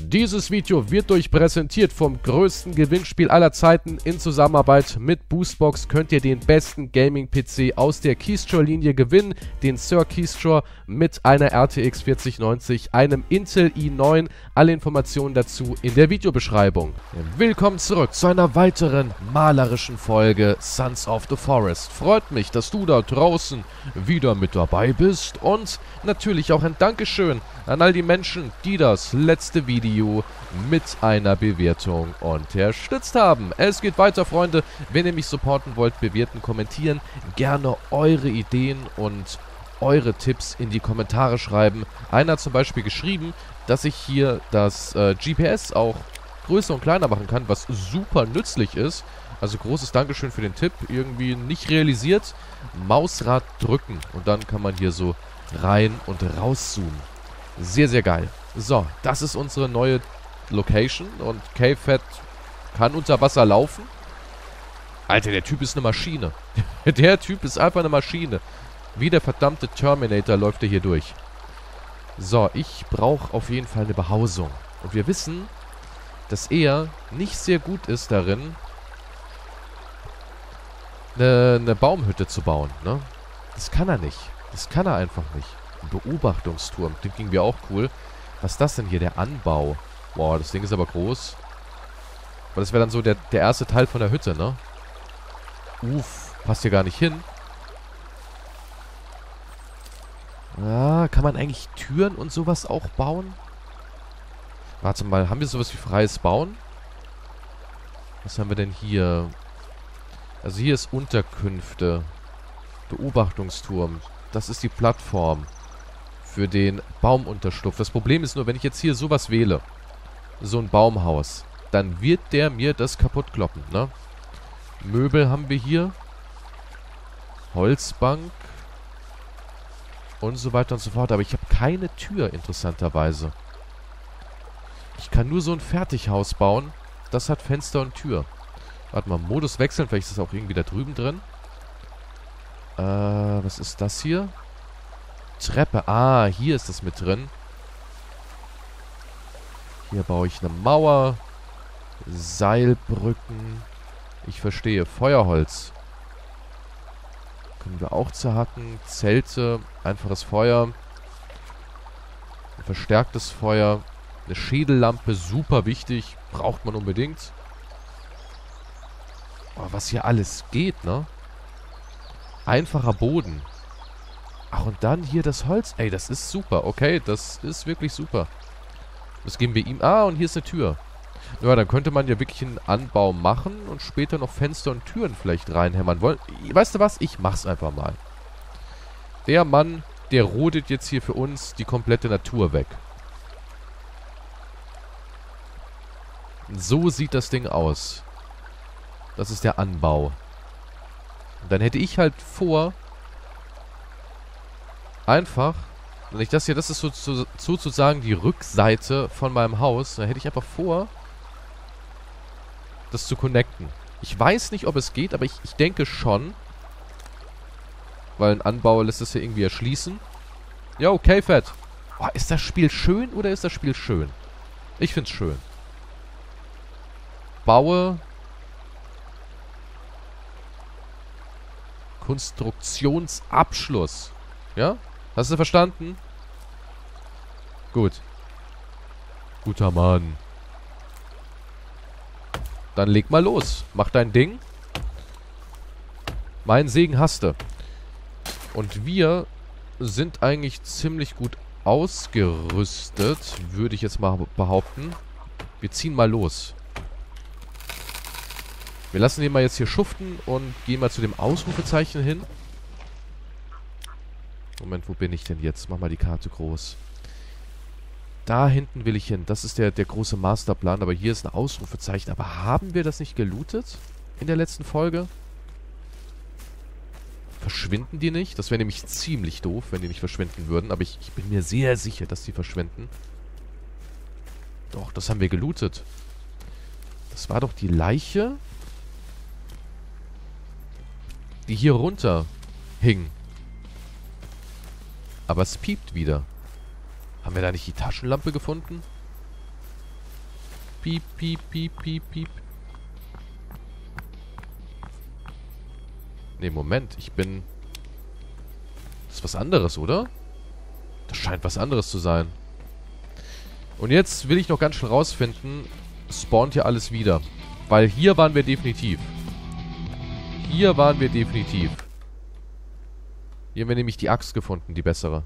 Dieses Video wird euch präsentiert vom größten Gewinnspiel aller Zeiten. In Zusammenarbeit mit Boostbox könnt ihr den besten Gaming-PC aus der Keystrow-Linie gewinnen. Den Sir Keystrow mit einer RTX 4090, einem Intel i9. Alle Informationen dazu in der Videobeschreibung. Willkommen zurück zu einer weiteren malerischen Folge Sons of the Forest. Freut mich, dass du da draußen wieder mit dabei bist. Und natürlich auch ein Dankeschön an all die Menschen, die das letzte Video Video mit einer Bewertung unterstützt haben. Es geht weiter, Freunde. Wenn ihr mich supporten wollt, bewerten, kommentieren, gerne eure Ideen und eure Tipps in die Kommentare schreiben. Einer hat zum Beispiel geschrieben, dass ich hier das äh, GPS auch größer und kleiner machen kann, was super nützlich ist. Also großes Dankeschön für den Tipp. Irgendwie nicht realisiert. Mausrad drücken und dann kann man hier so rein und rauszoomen. Sehr, sehr geil. So, das ist unsere neue Location und K-Fat kann unter Wasser laufen. Alter, der Typ ist eine Maschine. der Typ ist einfach eine Maschine. Wie der verdammte Terminator läuft er hier durch. So, ich brauche auf jeden Fall eine Behausung. Und wir wissen, dass er nicht sehr gut ist darin, eine, eine Baumhütte zu bauen, ne? Das kann er nicht. Das kann er einfach nicht. Ein Beobachtungsturm, den ging mir auch cool. Was ist das denn hier? Der Anbau. Boah, das Ding ist aber groß. Aber das wäre dann so der, der erste Teil von der Hütte, ne? Uff, passt hier gar nicht hin. Ah, kann man eigentlich Türen und sowas auch bauen? Warte mal, haben wir sowas wie freies Bauen? Was haben wir denn hier? Also hier ist Unterkünfte. Beobachtungsturm. Das ist die Plattform für den Baumunterschlupf. Das Problem ist nur, wenn ich jetzt hier sowas wähle, so ein Baumhaus, dann wird der mir das kaputt kloppen, ne? Möbel haben wir hier. Holzbank. Und so weiter und so fort. Aber ich habe keine Tür, interessanterweise. Ich kann nur so ein Fertighaus bauen. Das hat Fenster und Tür. Warte mal, Modus wechseln. Vielleicht ist das auch irgendwie da drüben drin. Äh, was ist das hier? Treppe. Ah, hier ist das mit drin. Hier baue ich eine Mauer. Seilbrücken. Ich verstehe. Feuerholz. Können wir auch zerhacken. Zelte. Einfaches Feuer. Ein verstärktes Feuer. Eine Schädellampe. Super wichtig. Braucht man unbedingt. Oh, was hier alles geht, ne? Einfacher Boden. Ach, und dann hier das Holz. Ey, das ist super. Okay, das ist wirklich super. Das geben wir ihm. Ah, und hier ist eine Tür. Ja, dann könnte man ja wirklich einen Anbau machen und später noch Fenster und Türen vielleicht reinhämmern wollen. Weißt du was? Ich mach's einfach mal. Der Mann, der rodet jetzt hier für uns die komplette Natur weg. So sieht das Ding aus. Das ist der Anbau. Und dann hätte ich halt vor, einfach, wenn ich das hier, das ist so, so, sozusagen die Rückseite von meinem Haus, dann hätte ich einfach vor, das zu connecten. Ich weiß nicht, ob es geht, aber ich, ich denke schon. Weil ein Anbauer lässt es hier irgendwie erschließen. Ja, okay, fett. Oh, ist das Spiel schön oder ist das Spiel schön? Ich find's schön. Baue. Konstruktionsabschluss. Ja? Hast du verstanden? Gut. Guter Mann. Dann leg mal los. Mach dein Ding. Mein Segen hast du. Und wir sind eigentlich ziemlich gut ausgerüstet, würde ich jetzt mal behaupten. Wir ziehen mal los. Wir lassen den mal jetzt hier schuften und gehen mal zu dem Ausrufezeichen hin. Moment, wo bin ich denn jetzt? Mach mal die Karte groß. Da hinten will ich hin. Das ist der, der große Masterplan. Aber hier ist ein Ausrufezeichen. Aber haben wir das nicht gelootet? In der letzten Folge? Verschwinden die nicht? Das wäre nämlich ziemlich doof, wenn die nicht verschwinden würden. Aber ich, ich bin mir sehr sicher, dass die verschwinden. Doch, das haben wir gelootet. Das war doch die Leiche, die hier runter hing. Aber es piept wieder. Haben wir da nicht die Taschenlampe gefunden? Piep, piep, piep, piep, piep. Ne, Moment. Ich bin... Das ist was anderes, oder? Das scheint was anderes zu sein. Und jetzt will ich noch ganz schnell rausfinden, spawnt hier alles wieder. Weil hier waren wir definitiv. Hier waren wir definitiv. Hier haben wir nämlich die Axt gefunden, die bessere.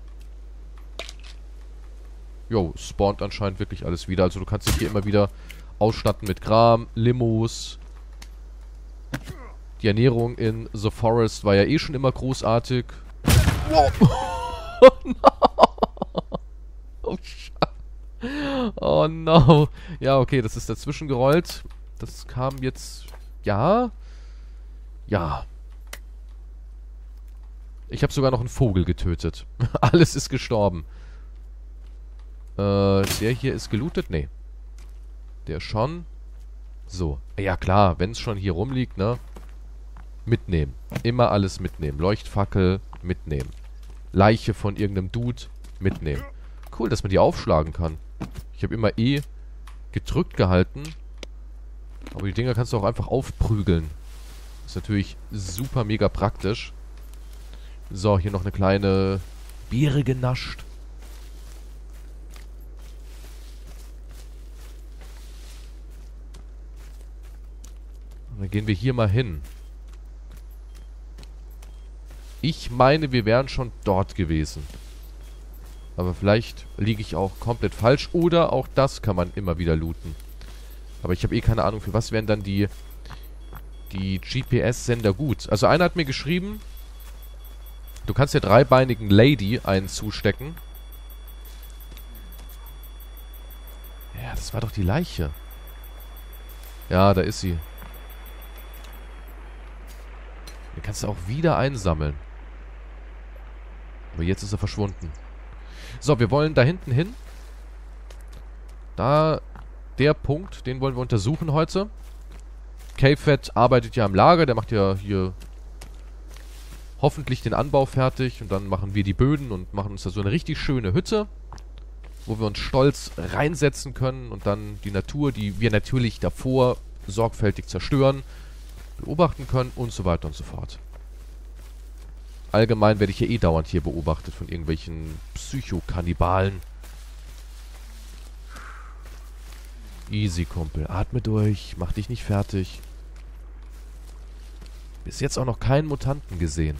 Jo, spawnt anscheinend wirklich alles wieder. Also du kannst dich hier immer wieder ausstatten mit Kram, Limos. Die Ernährung in The Forest war ja eh schon immer großartig. Wow. oh no. Oh, oh no. Ja, okay, das ist dazwischen gerollt. Das kam jetzt... Ja? Ja. Ich habe sogar noch einen Vogel getötet. Alles ist gestorben. Äh, der hier ist gelootet? Nee. Der schon. So. Ja klar, wenn es schon hier rumliegt, ne? Mitnehmen. Immer alles mitnehmen. Leuchtfackel, mitnehmen. Leiche von irgendeinem Dude, mitnehmen. Cool, dass man die aufschlagen kann. Ich habe immer E gedrückt gehalten. Aber die Dinger kannst du auch einfach aufprügeln. Ist natürlich super mega praktisch. So, hier noch eine kleine Beere genascht. Dann gehen wir hier mal hin. Ich meine, wir wären schon dort gewesen. Aber vielleicht liege ich auch komplett falsch. Oder auch das kann man immer wieder looten. Aber ich habe eh keine Ahnung, für was wären dann die, die GPS-Sender gut. Also einer hat mir geschrieben, du kannst der dreibeinigen Lady einen zustecken. Ja, das war doch die Leiche. Ja, da ist sie. Den kannst du auch wieder einsammeln. Aber jetzt ist er verschwunden. So, wir wollen da hinten hin. Da, der Punkt, den wollen wir untersuchen heute. K-Fett arbeitet ja am Lager, der macht ja hier hoffentlich den Anbau fertig. Und dann machen wir die Böden und machen uns da so eine richtig schöne Hütte, wo wir uns stolz reinsetzen können und dann die Natur, die wir natürlich davor sorgfältig zerstören, beobachten können und so weiter und so fort. Allgemein werde ich ja eh dauernd hier beobachtet von irgendwelchen Psychokannibalen. Easy, Kumpel. Atme durch. Mach dich nicht fertig. Bis jetzt auch noch keinen Mutanten gesehen.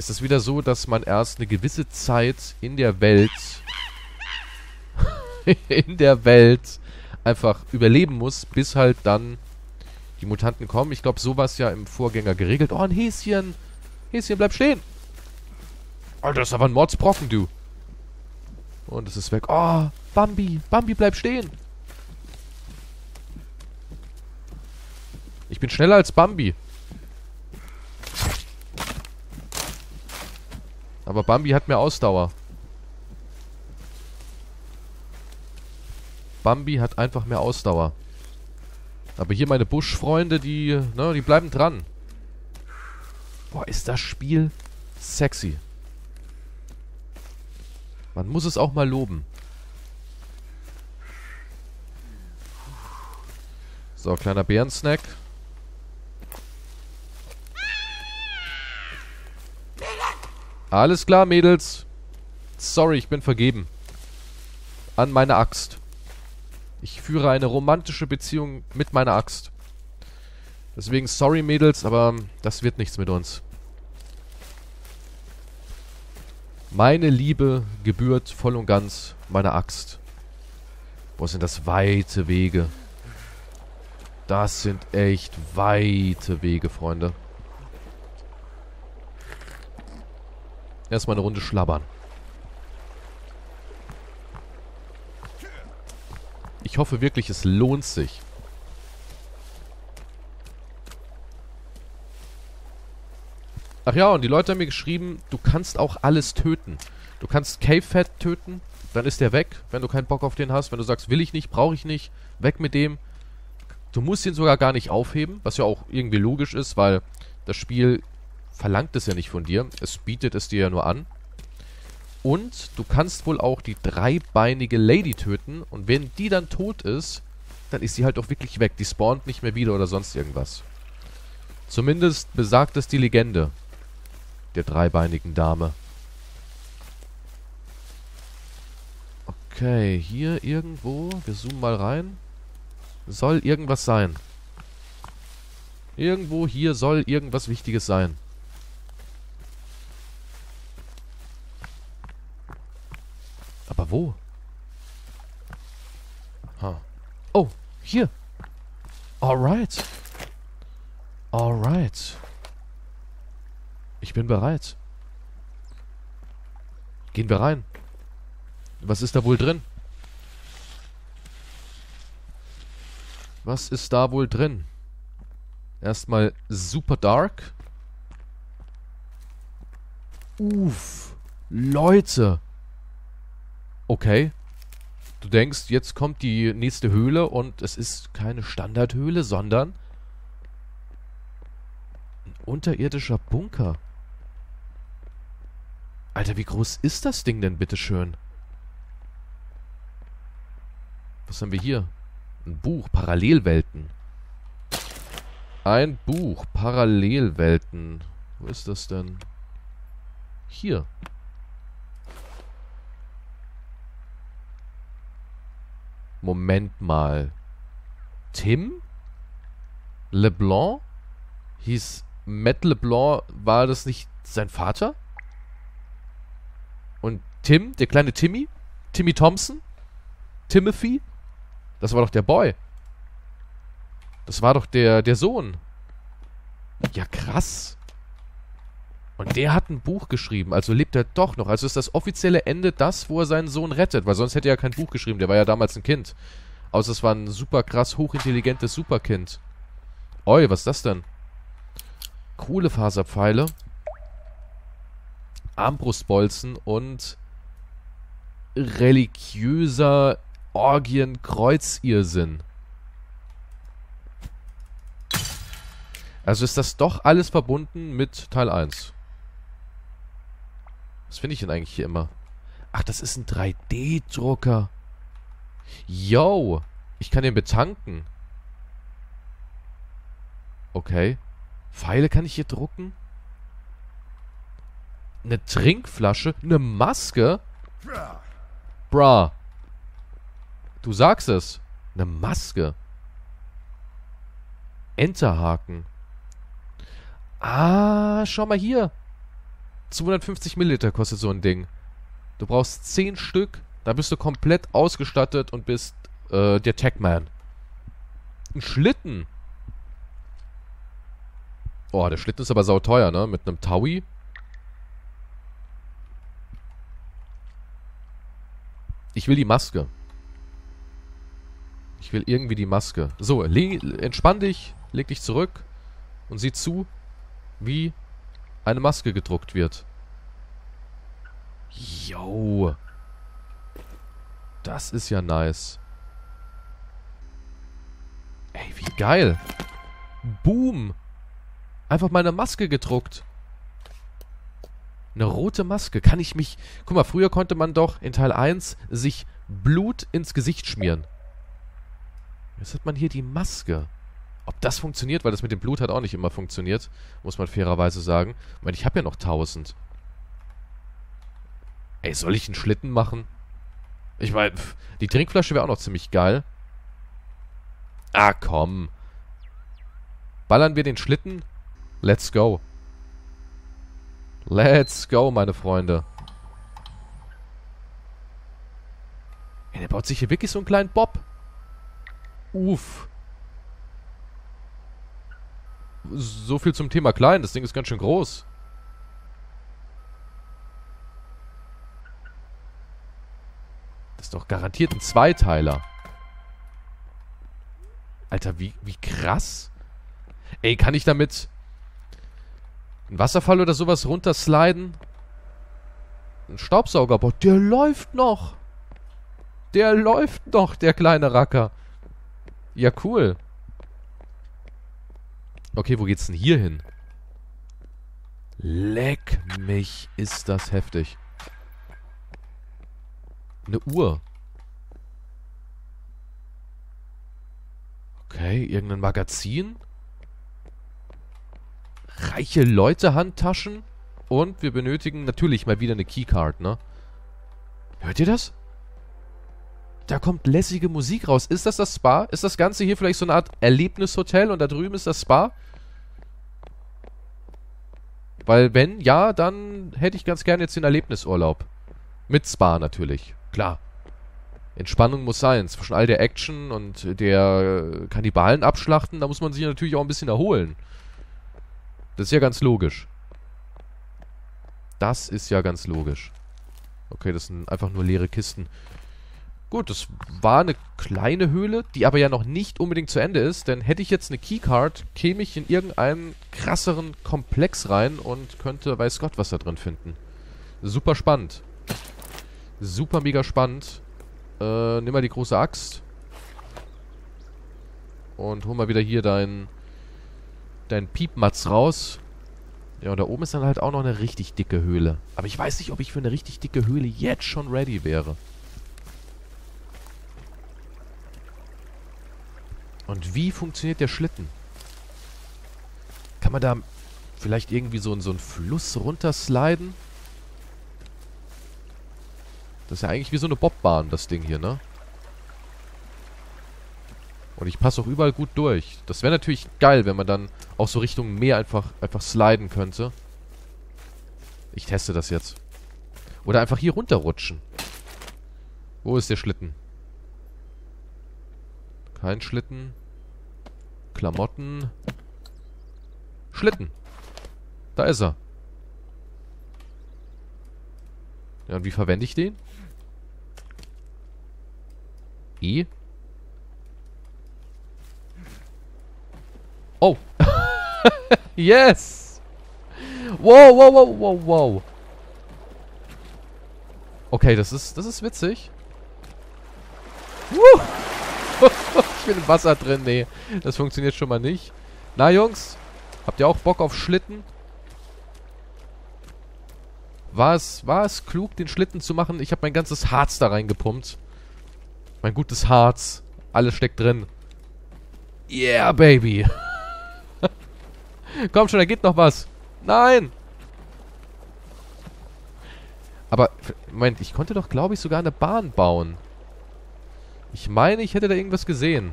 Ist es wieder so, dass man erst eine gewisse Zeit in der Welt in der Welt einfach überleben muss, bis halt dann die Mutanten kommen. Ich glaube, so war es ja im Vorgänger geregelt. Oh, ein Häschen. Häschen, bleib stehen. Alter, das ist aber ein Mordsbrocken, du. Und es ist weg. Oh, Bambi. Bambi, bleib stehen. Ich bin schneller als Bambi. Aber Bambi hat mehr Ausdauer. Bambi hat einfach mehr Ausdauer. Aber hier meine Buschfreunde, die, ne, die bleiben dran. Boah, ist das Spiel sexy. Man muss es auch mal loben. So, kleiner Bärensnack. Alles klar, Mädels. Sorry, ich bin vergeben. An meine Axt. Ich führe eine romantische Beziehung mit meiner Axt. Deswegen sorry, Mädels, aber das wird nichts mit uns. Meine Liebe gebührt voll und ganz meiner Axt. Boah, sind das weite Wege. Das sind echt weite Wege, Freunde. Erstmal eine Runde schlabbern. Ich hoffe wirklich, es lohnt sich. Ach ja, und die Leute haben mir geschrieben, du kannst auch alles töten. Du kannst Cave-Fat töten, dann ist der weg, wenn du keinen Bock auf den hast. Wenn du sagst, will ich nicht, brauche ich nicht, weg mit dem. Du musst ihn sogar gar nicht aufheben, was ja auch irgendwie logisch ist, weil das Spiel verlangt es ja nicht von dir. Es bietet es dir ja nur an. Und du kannst wohl auch die dreibeinige Lady töten. Und wenn die dann tot ist, dann ist sie halt auch wirklich weg. Die spawnt nicht mehr wieder oder sonst irgendwas. Zumindest besagt es die Legende der dreibeinigen Dame. Okay, hier irgendwo, wir zoomen mal rein, soll irgendwas sein. Irgendwo hier soll irgendwas Wichtiges sein. Aber wo? Ha. Oh, hier. Alright. Alright. Ich bin bereit. Gehen wir rein. Was ist da wohl drin? Was ist da wohl drin? Erstmal super dark. Uff. Leute. Okay. Du denkst, jetzt kommt die nächste Höhle und es ist keine Standardhöhle, sondern ein unterirdischer Bunker. Alter, wie groß ist das Ding denn, bitteschön? Was haben wir hier? Ein Buch, Parallelwelten. Ein Buch, Parallelwelten. Wo ist das denn? Hier. Moment mal. Tim? LeBlanc? Hieß Matt LeBlanc, war das nicht sein Vater? Und Tim, der kleine Timmy? Timmy Thompson? Timothy? Das war doch der Boy. Das war doch der, der Sohn. Ja, krass. Und der hat ein Buch geschrieben, also lebt er doch noch. Also ist das offizielle Ende das, wo er seinen Sohn rettet, weil sonst hätte er ja kein Buch geschrieben, der war ja damals ein Kind. Außer es war ein super krass hochintelligentes Superkind. Oi, was ist das denn? Coole Faserpfeile. Armbrustbolzen und religiöser Orgienkreuzirrsinn. Also ist das doch alles verbunden mit Teil 1. Was finde ich denn eigentlich hier immer? Ach, das ist ein 3D-Drucker. Yo, ich kann den betanken. Okay. Pfeile kann ich hier drucken? Eine Trinkflasche? Eine Maske? Bra. Du sagst es. Eine Maske. Enterhaken. Ah, schau mal hier. 250 Milliliter kostet so ein Ding. Du brauchst 10 Stück, da bist du komplett ausgestattet und bist äh, der Techman. Ein Schlitten. Oh, der Schlitten ist aber sauteuer, ne? Mit einem Taui. Ich will die Maske. Ich will irgendwie die Maske. So, entspann dich, leg dich zurück und sieh zu, wie eine Maske gedruckt wird. Yo. Das ist ja nice. Ey, wie geil. Boom. Einfach mal eine Maske gedruckt. Eine rote Maske. Kann ich mich... Guck mal, früher konnte man doch in Teil 1 sich Blut ins Gesicht schmieren. Jetzt hat man hier die Maske. Ob das funktioniert, weil das mit dem Blut hat auch nicht immer funktioniert, muss man fairerweise sagen. Ich meine, ich habe ja noch 1000. Ey, soll ich einen Schlitten machen? Ich meine, die Trinkflasche wäre auch noch ziemlich geil. Ah, komm. Ballern wir den Schlitten? Let's go. Let's go, meine Freunde. Ey, der baut sich hier wirklich so einen kleinen Bob. Uff. So viel zum Thema klein. Das Ding ist ganz schön groß. Das ist doch garantiert ein Zweiteiler. Alter, wie, wie krass. Ey, kann ich damit einen Wasserfall oder sowas runtersliden? Ein Staubsaugerbot. Der läuft noch. Der läuft noch, der kleine Racker. Ja, cool. Okay, wo geht's denn hier hin? Leck mich, ist das heftig. Eine Uhr. Okay, irgendein Magazin. Reiche Leute-Handtaschen. Und wir benötigen natürlich mal wieder eine Keycard, ne? Hört ihr das? Da kommt lässige Musik raus. Ist das das Spa? Ist das Ganze hier vielleicht so eine Art Erlebnishotel und da drüben ist das Spa? Weil wenn, ja, dann hätte ich ganz gerne jetzt den Erlebnisurlaub. Mit Spa natürlich. Klar. Entspannung muss sein. Zwischen all der Action und der Kannibalen abschlachten, da muss man sich natürlich auch ein bisschen erholen. Das ist ja ganz logisch. Das ist ja ganz logisch. Okay, das sind einfach nur leere Kisten. Gut, das war eine kleine Höhle, die aber ja noch nicht unbedingt zu Ende ist, denn hätte ich jetzt eine Keycard, käme ich in irgendeinen krasseren Komplex rein und könnte weiß Gott was da drin finden. Super spannend. Super mega spannend. Äh, nimm mal die große Axt. Und hol mal wieder hier dein, dein Piepmatz raus. Ja, und da oben ist dann halt auch noch eine richtig dicke Höhle. Aber ich weiß nicht, ob ich für eine richtig dicke Höhle jetzt schon ready wäre. Und wie funktioniert der Schlitten? Kann man da vielleicht irgendwie so, so einen Fluss runtersliden? Das ist ja eigentlich wie so eine Bobbahn, das Ding hier, ne? Und ich passe auch überall gut durch. Das wäre natürlich geil, wenn man dann auch so Richtung Meer einfach, einfach sliden könnte. Ich teste das jetzt. Oder einfach hier runterrutschen. Wo ist der Schlitten? Kein Schlitten. Klamotten. Schlitten. Da ist er. Ja, und wie verwende ich den? E. Oh. yes. Wow, wow, wow, wow, wow. Okay, das ist, das ist witzig. Woo ich bin im Wasser drin. Nee, das funktioniert schon mal nicht. Na, Jungs? Habt ihr auch Bock auf Schlitten? War es, war es klug, den Schlitten zu machen? Ich habe mein ganzes Harz da reingepumpt. Mein gutes Harz. Alles steckt drin. Yeah, baby. Komm schon, da geht noch was. Nein! Aber, Moment, ich konnte doch, glaube ich, sogar eine Bahn bauen. Ich meine, ich hätte da irgendwas gesehen.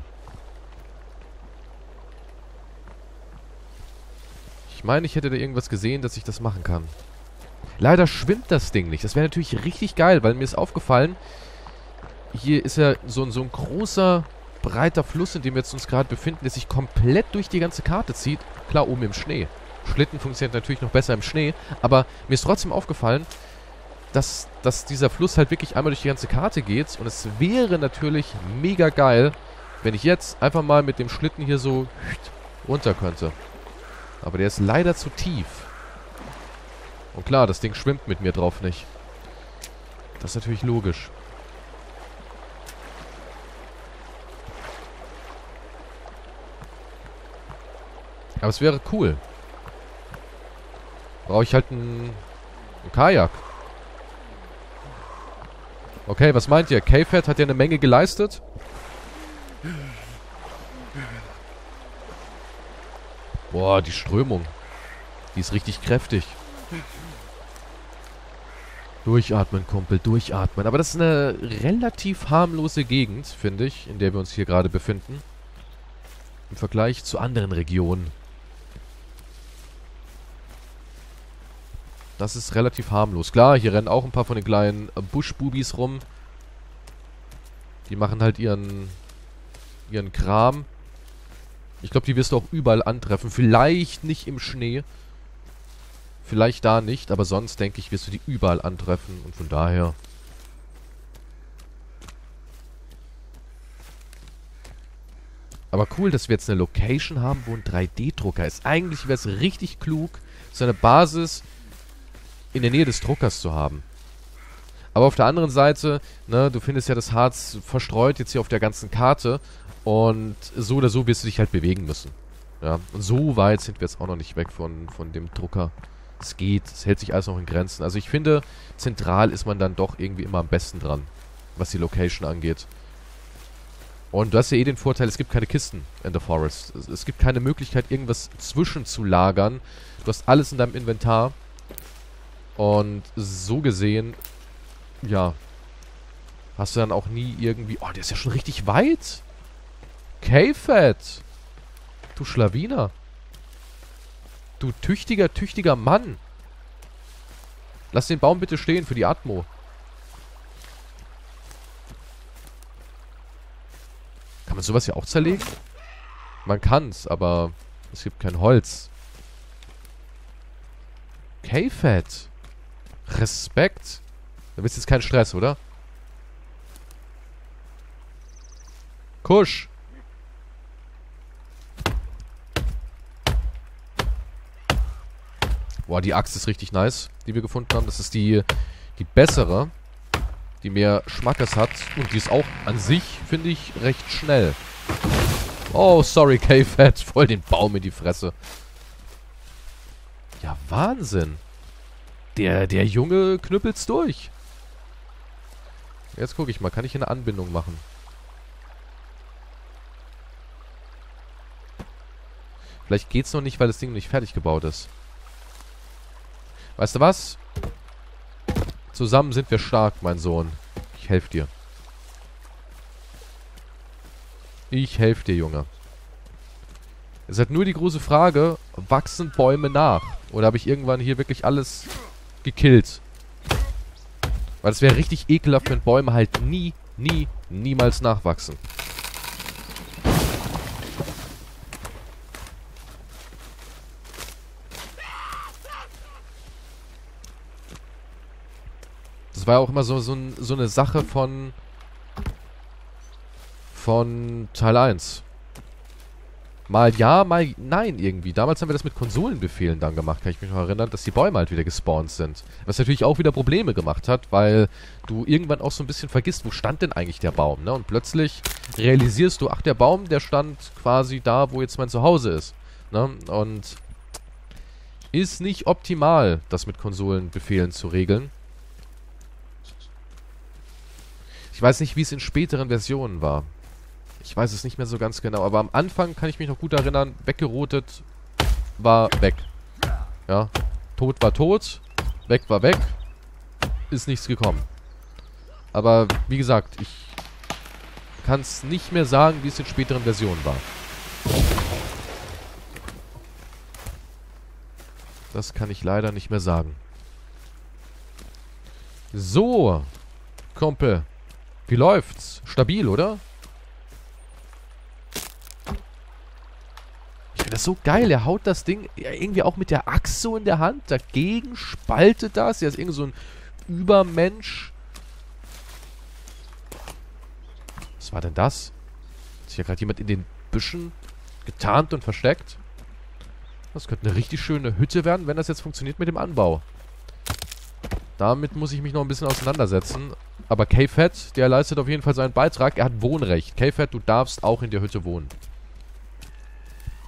Ich meine, ich hätte da irgendwas gesehen, dass ich das machen kann. Leider schwimmt das Ding nicht. Das wäre natürlich richtig geil, weil mir ist aufgefallen, hier ist ja so, so ein großer, breiter Fluss, in dem wir jetzt uns gerade befinden, der sich komplett durch die ganze Karte zieht. Klar, oben im Schnee. Schlitten funktioniert natürlich noch besser im Schnee, aber mir ist trotzdem aufgefallen, dass, dass dieser Fluss halt wirklich einmal durch die ganze Karte geht. Und es wäre natürlich mega geil, wenn ich jetzt einfach mal mit dem Schlitten hier so runter könnte. Aber der ist leider zu tief. Und klar, das Ding schwimmt mit mir drauf nicht. Das ist natürlich logisch. Aber es wäre cool. Brauche ich halt ein, ein Kajak. Okay, was meint ihr? K-Fat hat ja eine Menge geleistet. Boah, die Strömung. Die ist richtig kräftig. Durchatmen, Kumpel, durchatmen. Aber das ist eine relativ harmlose Gegend, finde ich, in der wir uns hier gerade befinden. Im Vergleich zu anderen Regionen. Das ist relativ harmlos. Klar, hier rennen auch ein paar von den kleinen Buschbubis rum. Die machen halt ihren, ihren Kram. Ich glaube, die wirst du auch überall antreffen. Vielleicht nicht im Schnee. Vielleicht da nicht, aber sonst, denke ich, wirst du die überall antreffen. Und von daher... Aber cool, dass wir jetzt eine Location haben, wo ein 3D-Drucker ist. Eigentlich wäre es richtig klug, so eine Basis in der Nähe des Druckers zu haben. Aber auf der anderen Seite, ne, du findest ja das Harz verstreut jetzt hier auf der ganzen Karte und so oder so wirst du dich halt bewegen müssen. Ja, und so weit sind wir jetzt auch noch nicht weg von, von dem Drucker. Es geht, es hält sich alles noch in Grenzen. Also ich finde, zentral ist man dann doch irgendwie immer am besten dran. was die Location angeht. Und du hast ja eh den Vorteil, es gibt keine Kisten in The Forest. Es, es gibt keine Möglichkeit, irgendwas zwischenzulagern. Du hast alles in deinem Inventar. Und so gesehen, ja, hast du dann auch nie irgendwie... Oh, der ist ja schon richtig weit. K-Fat. Du Schlawiner. Du tüchtiger, tüchtiger Mann. Lass den Baum bitte stehen für die Atmo. Kann man sowas hier auch zerlegen? Man kann's, aber es gibt kein Holz. K-Fat. Respekt. Da du jetzt keinen Stress, oder? Kusch. Boah, die Axt ist richtig nice, die wir gefunden haben. Das ist die, die bessere, die mehr Schmackes hat. Und die ist auch an sich, finde ich, recht schnell. Oh, sorry, K-Fat. Voll den Baum in die Fresse. Ja, Wahnsinn. Der, der Junge knüppelt's durch. Jetzt gucke ich mal. Kann ich hier eine Anbindung machen? Vielleicht geht's noch nicht, weil das Ding nicht fertig gebaut ist. Weißt du was? Zusammen sind wir stark, mein Sohn. Ich helfe dir. Ich helfe dir, Junge. Es ist halt nur die große Frage, wachsen Bäume nach? Oder habe ich irgendwann hier wirklich alles gekillt? Weil es wäre richtig ekelhaft, wenn Bäume halt nie, nie, niemals nachwachsen. Das war ja auch immer so, so, so eine Sache von von Teil 1. Mal ja, mal nein irgendwie. Damals haben wir das mit Konsolenbefehlen dann gemacht, kann ich mich noch erinnern, dass die Bäume halt wieder gespawnt sind. Was natürlich auch wieder Probleme gemacht hat, weil du irgendwann auch so ein bisschen vergisst, wo stand denn eigentlich der Baum, ne? Und plötzlich realisierst du, ach, der Baum, der stand quasi da, wo jetzt mein Zuhause ist, ne? Und ist nicht optimal, das mit Konsolenbefehlen zu regeln. Ich weiß nicht, wie es in späteren Versionen war. Ich weiß es nicht mehr so ganz genau, aber am Anfang kann ich mich noch gut erinnern, weggerotet war weg. Ja, tot war tot, weg war weg, ist nichts gekommen. Aber wie gesagt, ich kann es nicht mehr sagen, wie es in späteren Versionen war. Das kann ich leider nicht mehr sagen. So, Kumpel. Wie läuft's? Stabil, oder? Das so geil. Er haut das Ding irgendwie auch mit der Axt so in der Hand. Dagegen spaltet das. Er ist irgendwie so ein Übermensch. Was war denn das? Ist hier gerade jemand in den Büschen getarnt und versteckt? Das könnte eine richtig schöne Hütte werden, wenn das jetzt funktioniert mit dem Anbau. Damit muss ich mich noch ein bisschen auseinandersetzen. Aber K-Fat, der leistet auf jeden Fall seinen Beitrag. Er hat Wohnrecht. K-Fat, du darfst auch in der Hütte wohnen.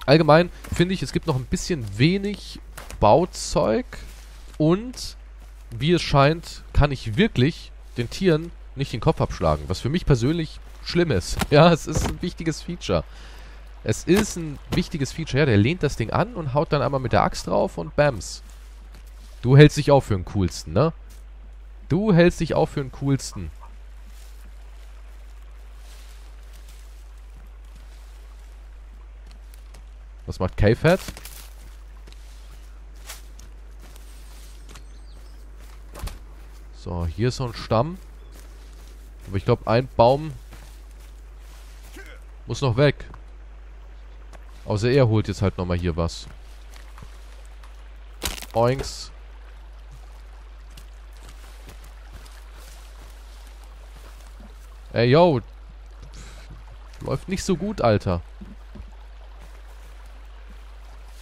Allgemein finde ich, es gibt noch ein bisschen wenig Bauzeug und wie es scheint, kann ich wirklich den Tieren nicht den Kopf abschlagen, was für mich persönlich schlimm ist. Ja, es ist ein wichtiges Feature. Es ist ein wichtiges Feature. Ja, der lehnt das Ding an und haut dann einmal mit der Axt drauf und bams. Du hältst dich auch für den coolsten, ne? Du hältst dich auch für den coolsten. Was macht K-Fat? So, hier ist so ein Stamm. Aber ich glaube, ein Baum muss noch weg. Außer er holt jetzt halt nochmal hier was. Oinks. Ey, yo. Läuft nicht so gut, Alter.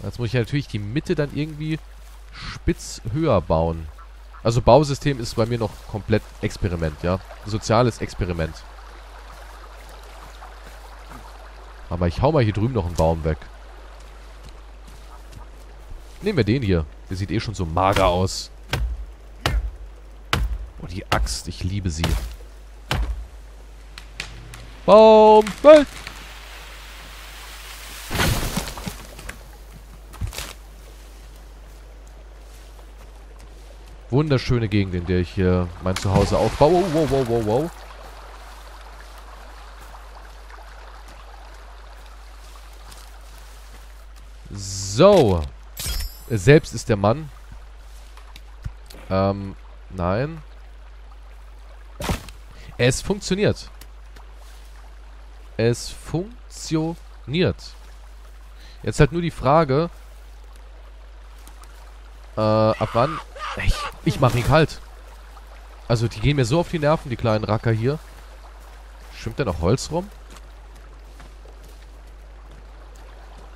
Jetzt muss ich natürlich die Mitte dann irgendwie spitz höher bauen. Also Bausystem ist bei mir noch komplett Experiment, ja. Soziales Experiment. Aber ich hau mal hier drüben noch einen Baum weg. Nehmen wir den hier. Der sieht eh schon so mager aus. Oh, die Axt. Ich liebe sie. Baum fällt. Wunderschöne Gegend, in der ich hier mein Zuhause aufbaue. Wow, wow, wow, wow. So. Selbst ist der Mann. Ähm, nein. Es funktioniert. Es funktioniert. Jetzt halt nur die Frage, äh, ab wann... Ich, ich mach ihn kalt. Also, die gehen mir so auf die Nerven, die kleinen Racker hier. Schwimmt da noch Holz rum?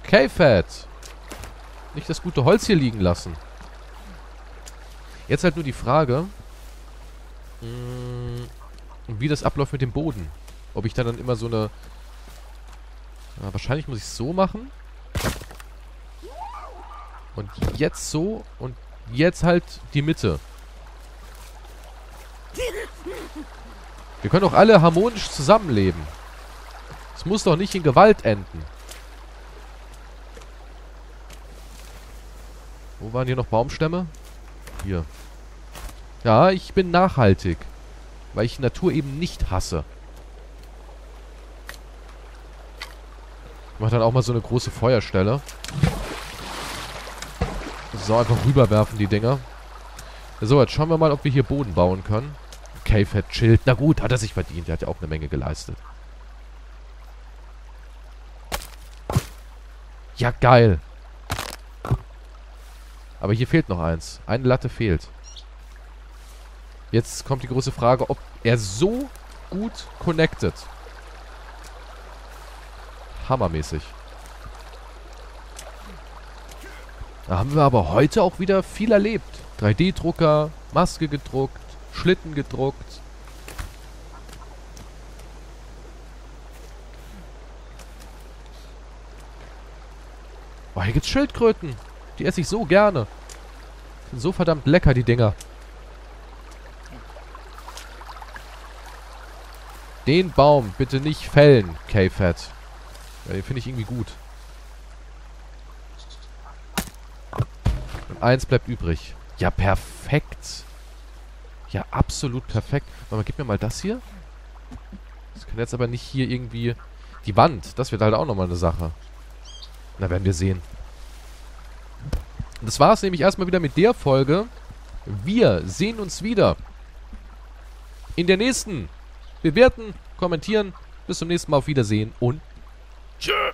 K-Fat. Nicht das gute Holz hier liegen lassen. Jetzt halt nur die Frage, mh, mm, wie das abläuft mit dem Boden. Ob ich dann, dann immer so eine... Ja, wahrscheinlich muss ich es so machen. Und jetzt so und jetzt halt die Mitte. Wir können doch alle harmonisch zusammenleben. Es muss doch nicht in Gewalt enden. Wo waren hier noch Baumstämme? Hier. Ja, ich bin nachhaltig. Weil ich Natur eben nicht hasse. Ich mach dann auch mal so eine große Feuerstelle. So, einfach rüberwerfen die Dinger. So, jetzt schauen wir mal, ob wir hier Boden bauen können. Cavehead chillt. Na gut, hat er sich verdient. Der hat ja auch eine Menge geleistet. Ja, geil. Aber hier fehlt noch eins. Eine Latte fehlt. Jetzt kommt die große Frage, ob er so gut connected. Hammermäßig. Da haben wir aber heute auch wieder viel erlebt. 3D-Drucker, Maske gedruckt, Schlitten gedruckt. Oh, hier gibt's Schildkröten. Die esse ich so gerne. Sind so verdammt lecker, die Dinger. Den Baum bitte nicht fällen, K-Fat. Ja, den finde ich irgendwie gut. Eins bleibt übrig. Ja, perfekt. Ja, absolut perfekt. Warte mal, gib mir mal das hier. Das kann jetzt aber nicht hier irgendwie... Die Wand, das wird halt auch nochmal eine Sache. Na, werden wir sehen. Das war es nämlich erstmal wieder mit der Folge. Wir sehen uns wieder in der nächsten. Bewerten, kommentieren. Bis zum nächsten Mal. Auf Wiedersehen und tschö.